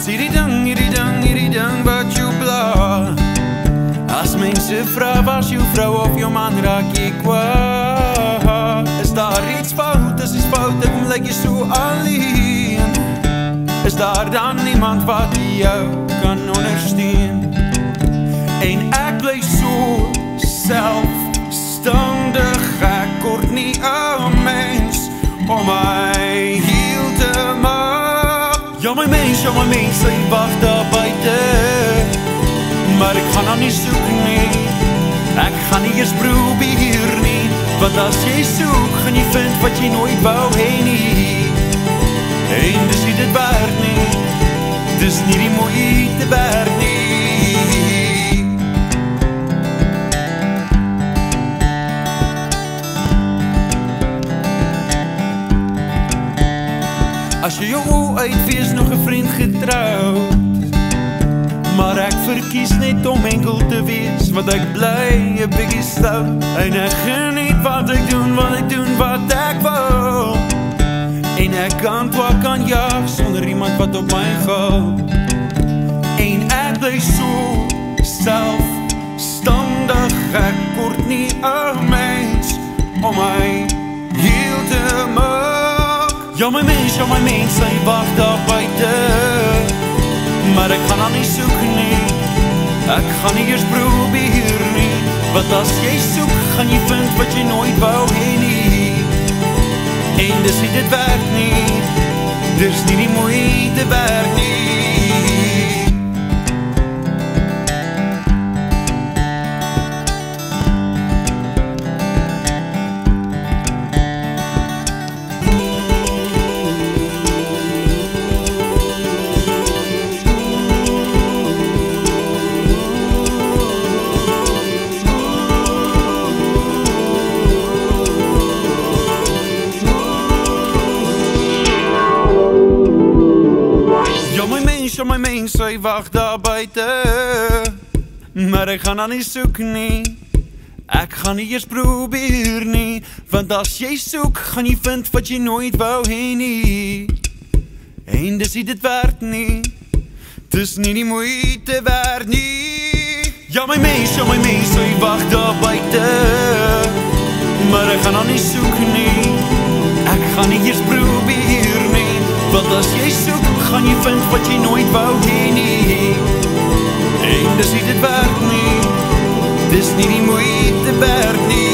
Ons hierdie ding, hierdie ding, hierdie ding wat jou bla As mense vra was jou vrou of jou man raak jy kwaad Is daar iets fout, is iets fout, ek lyk jy so alleen. Is daar dan niemand wat jou kan ondersteun? En ek bly so selfstandig Ja my mens, ja my mens, hy wacht daar buiten. Maar ek gaan dan nie soek nie. Ek gaan nie eers probeer nie. Want as jy soek, gaan jy vind wat jy nooit wou heen nie. En dis nie dit waard nie. Dis nie die moeite waard nie. As jy jou oe uitwees nog een vriend getrouwd Maar ek verkies net om enkel te wees Want ek bly een biggie stout. En ek geniet wat ek doen, wat ek doen, wat ek wil. En ek kan kwak aan jaag Sonder iemand wat op my gauw Ja my mens, ja my mens, hy wacht daar buiten. Maar ek gaan al nie soek nie. Ek gaan nie eers probeer nie. Want as jy soek, gaan jy vind wat jy nooit wou heen nie. En dis nie dit werk nie. Dis nie die moeite werk nie ja my mens, hy wacht daar buiten. Maar ek gaan dan nie soek nie. Ek gaan nie eers probeer nie Want as jy soek, gaan jy vind wat jy nooit wou heen nie. En dis nie dit werd nie. Dis nie die moeite werd nie. Ja my mens, ja my mens, hy wacht daar buiten. Maar ek gaan dan nie soek nie. Ek gaan nie eers probeer Want as jy soek, gaan jy vind wat jy nooit wou heen nie. En dis nie dit werk nie. Dis nie die moeite werk nie